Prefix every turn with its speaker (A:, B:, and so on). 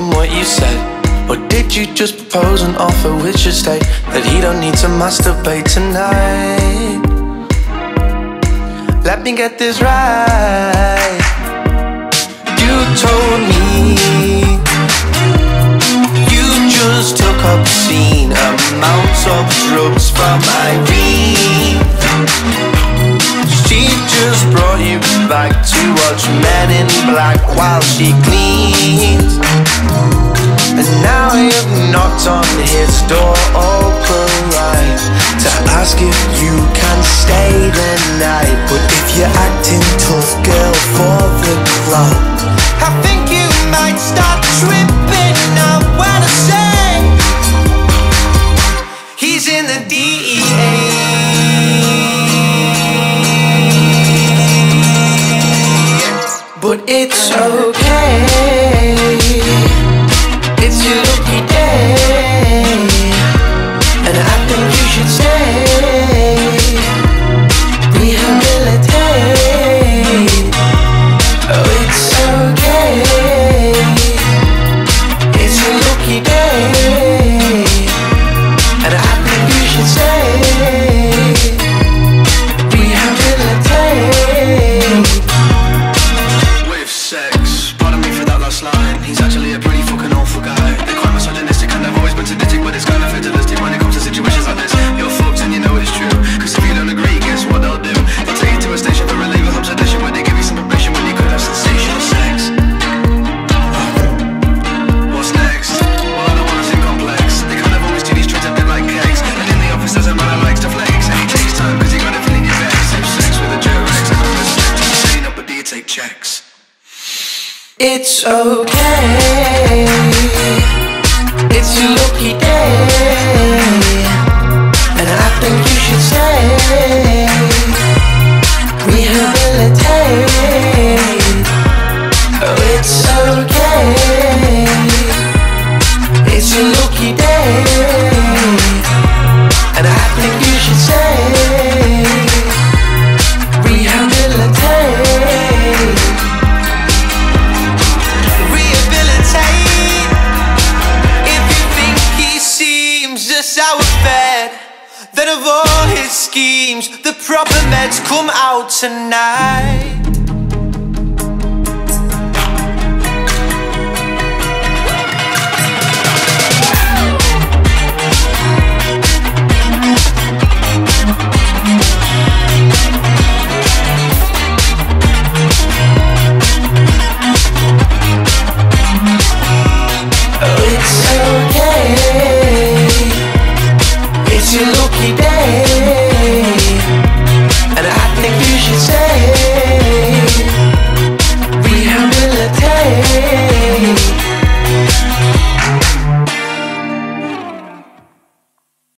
A: what you said? Or did you just propose an offer which should state that he don't need to masturbate tonight? Let me get this right. You told me you just took obscene amounts of drugs from Irene. She just brought you back to watch Men in Black while she cleans knocked on his door open right To ask if you can stay the night. But if you're acting tough, girl, for the club I think you might start tripping. It's okay. It's your lucky day. of all his schemes The proper meds come out tonight.